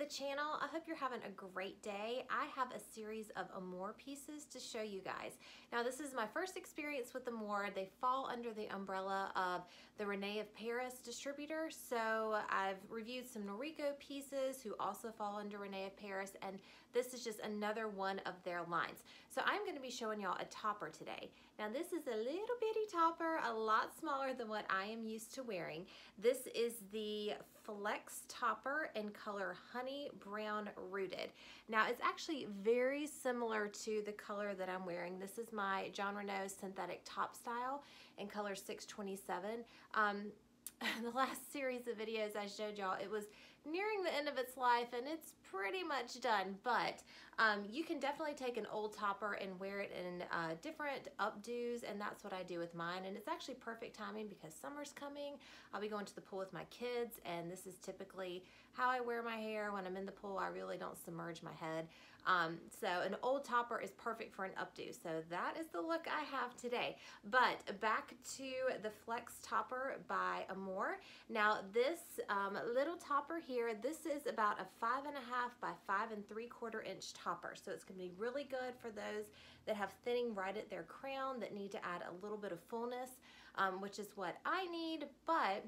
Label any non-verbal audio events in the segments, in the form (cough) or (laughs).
the channel. I hope you're having a great day. I have a series of Amore pieces to show you guys. Now this is my first experience with Amore. They fall under the umbrella of the Rene of Paris distributor. So I've reviewed some Noriko pieces who also fall under Rene of Paris and this is just another one of their lines. So I'm gonna be showing y'all a topper today. Now this is a little bitty topper, a lot smaller than what I am used to wearing. This is the Flex Topper in color Honey Brown Rooted. Now it's actually very similar to the color that I'm wearing. This is my Jon Renau synthetic top style in color 627. Um, (laughs) the last series of videos I showed y'all, it was nearing the end of its life and it's pretty much done, but um, you can definitely take an old topper and wear it in uh, different updos and that's what I do with mine and it's actually perfect timing because summer's coming. I'll be going to the pool with my kids and this is typically how I wear my hair. When I'm in the pool, I really don't submerge my head. Um, so an old topper is perfect for an updo. So that is the look I have today. But back to the Flex Topper by Amore. Now this um, little topper here, this is about a five and a half by five and three quarter inch topper. So it's gonna be really good for those that have thinning right at their crown that need to add a little bit of fullness, um, which is what I need. But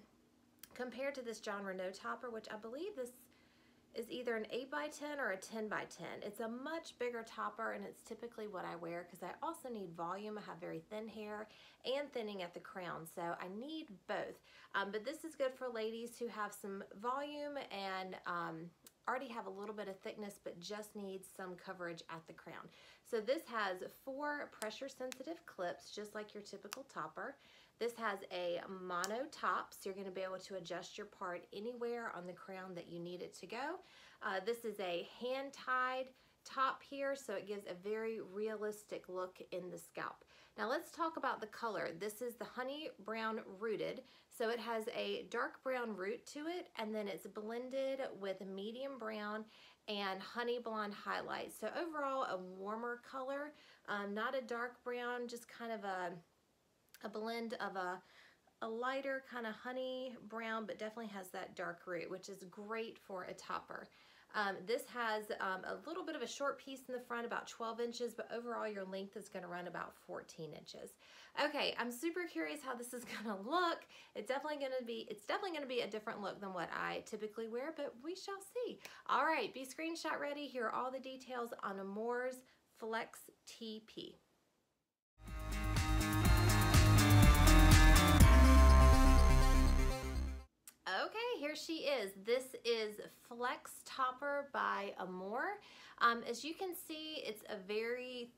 compared to this Jon Renau topper, which I believe this is either an 8 by 10 or a 10 by 10. It's a much bigger topper and it's typically what I wear because I also need volume. I have very thin hair and thinning at the crown, so I need both. Um, but this is good for ladies who have some volume and um, already have a little bit of thickness but just needs some coverage at the crown. So this has four pressure sensitive clips just like your typical topper. This has a mono top, so you're gonna be able to adjust your part anywhere on the crown that you need it to go. Uh, this is a hand-tied top here, so it gives a very realistic look in the scalp. Now let's talk about the color. This is the honey brown rooted, so it has a dark brown root to it, and then it's blended with medium brown and honey blonde highlights. So overall, a warmer color, um, not a dark brown, just kind of a a blend of a, a lighter kind of honey brown, but definitely has that dark root, which is great for a topper. Um, this has um, a little bit of a short piece in the front, about 12 inches, but overall your length is gonna run about 14 inches. Okay, I'm super curious how this is (laughs) gonna look. It's definitely gonna be, it's definitely gonna be a different look than what I typically wear, but we shall see. All right, be screenshot ready. Here are all the details on Amore's Flex TP. Okay, here she is. This is Flex Topper by Amore. Um, as you can see, it's a very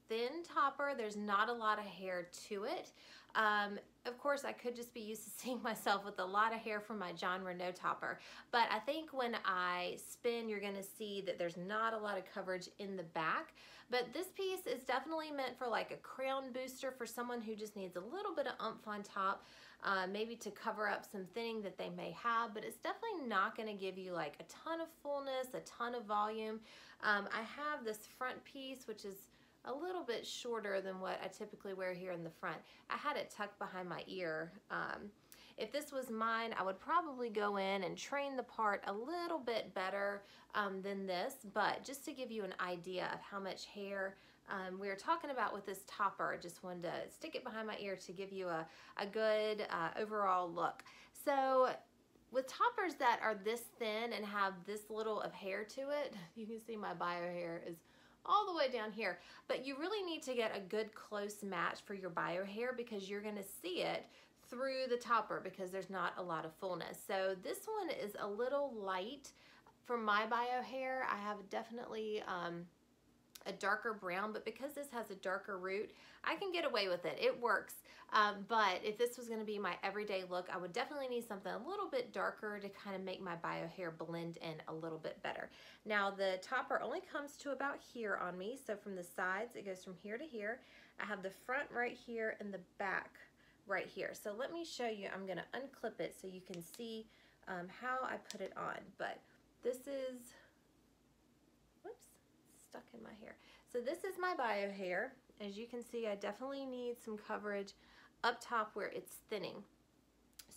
topper. There's not a lot of hair to it. Um, of course, I could just be used to (laughs) seeing myself with a lot of hair from my Jon Renau topper, but I think when I spin, you're gonna see that there's not a lot of coverage in the back, but this piece is definitely meant for like a crown booster for someone who just needs a little bit of umph on top uh, maybe to cover up some thinning that they may have, but it's definitely not gonna give you like a ton of fullness, a ton of volume. Um, I have this front piece, which is a little bit shorter than what I typically wear here in the front. I had it tucked behind my ear. Um, if this was mine, I would probably go in and train the part a little bit better um, than this, but just to give you an idea of how much hair um, we were talking about with this topper. I just wanted to stick it behind my ear to give you a, a good uh, overall look. So with toppers that are this thin and have this little of hair to it, (laughs) you can see my bio hair is all the way down here. But you really need to get a good close match for your bio hair because you're gonna see it through the topper because there's not a lot of fullness. So this one is a little light for my bio hair. I have definitely um, a darker brown, but because this has a darker root, I can get away with it. It works. Um, but if this was gonna be my everyday look, I would definitely need something a little bit darker to kind of make my bio hair blend in a little bit better. Now the topper only comes to about here on me. So from the sides, it goes from here to here. I have the front right here and the back right here. So let me show you, I'm gonna unclip it so you can see um, how I put it on. But this is, stuck in my hair. So this is my bio hair. As you can see, I definitely need some coverage up top where it's thinning.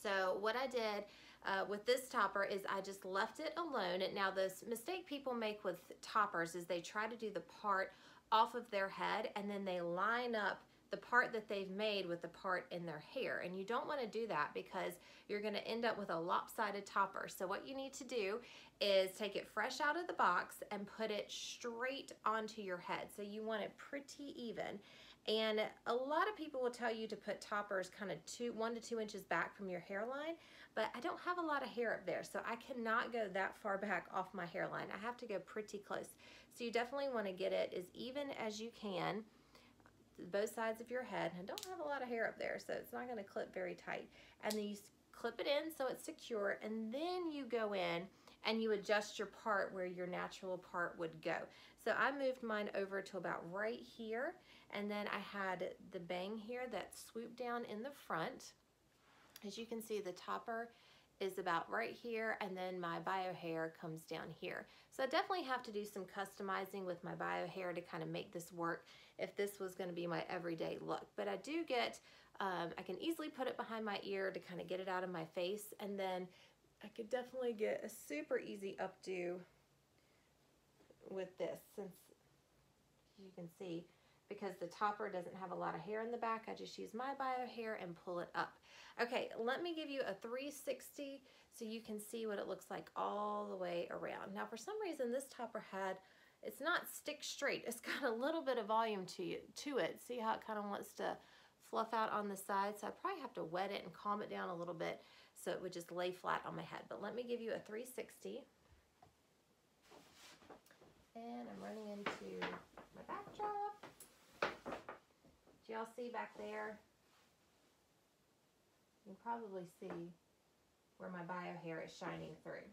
So what I did, uh, with this topper is I just left it alone. And now the mistake people make with toppers is they try to do the part off of their head and then they line up the part that they've made with the part in their hair. And you don't want to do that because you're going to end up with a lopsided topper. So what you need to do is take it fresh out of the box and put it straight onto your head. So you want it pretty even. And a lot of people will tell you to put toppers kind of two, one to two inches back from your hairline, but I don't have a lot of hair up there, so I cannot go that far back off my hairline. I have to go pretty close. So you definitely want to get it as even as you can both sides of your head. I don't have a lot of hair up there, so it's not going to clip very tight. And then you clip it in so it's secure, and then you go in and you adjust your part where your natural part would go. So I moved mine over to about right here, and then I had the bang here that swooped down in the front. As you can see, the topper is about right here and then my bio hair comes down here. So I definitely have to do some customizing with my bio hair to kind of make this work if this was going to be my everyday look. But I do get, um, I can easily put it behind my ear to kind of get it out of my face and then I could definitely get a super easy updo with this since you can see because the topper doesn't have a lot of hair in the back. I just use my bio hair and pull it up. Okay, let me give you a 360 so you can see what it looks like all the way around. Now, for some reason, this topper had, it's not stick straight. It's (laughs) got a little bit of volume to, you, to it. See how it kind of wants to fluff out on the side? So I probably have to wet it and calm it down a little bit so it would just lay flat on my head. But let me give you a 360. And I'm running into my backdrop. Y'all see back there? You can probably see where my bio hair is shining through.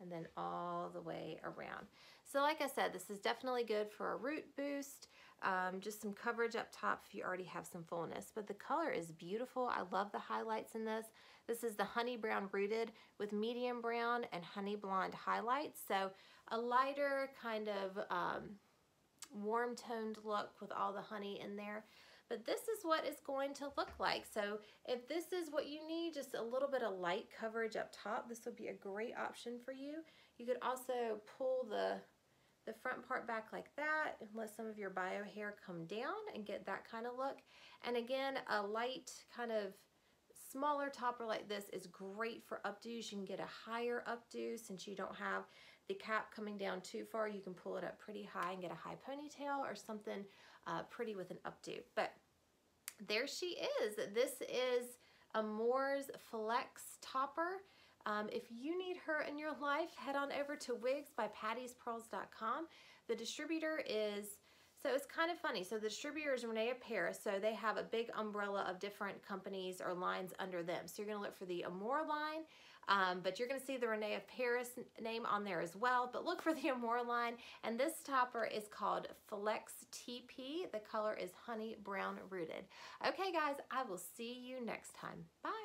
And then all the way around. So like I said, this is definitely good for a root boost, um, just some coverage up top if you already have some fullness. But the color is beautiful. I love the highlights in this. This is the honey brown rooted with medium brown and honey blonde highlights. So a lighter kind of um, warm toned look with all the honey in there. But this is what it's going to look like. So if this is what you need, just a little bit of light coverage up top, this would be a great option for you. You could also pull the, the front part back like that and let some of your bio hair come down and get that kind of look. And again, a light kind of smaller topper like this is great for updos. You can get a higher updo since you don't have the cap coming down too far, you can pull it up pretty high and get a high ponytail or something uh, pretty with an updo. But there she is. This is Amore's Flex Topper. Um, if you need her in your life, head on over to wigs. The distributor is, so it's kind of funny. So the distributor is Rene of Paris. So they have a big umbrella of different companies or lines under them. So you're going to look for the Amore line. Um, but you're going to see the Rene of Paris name on there as well. But look for the Amore line. And this topper is called Flex TP. The color is honey brown rooted. Okay, guys, I will see you next time. Bye.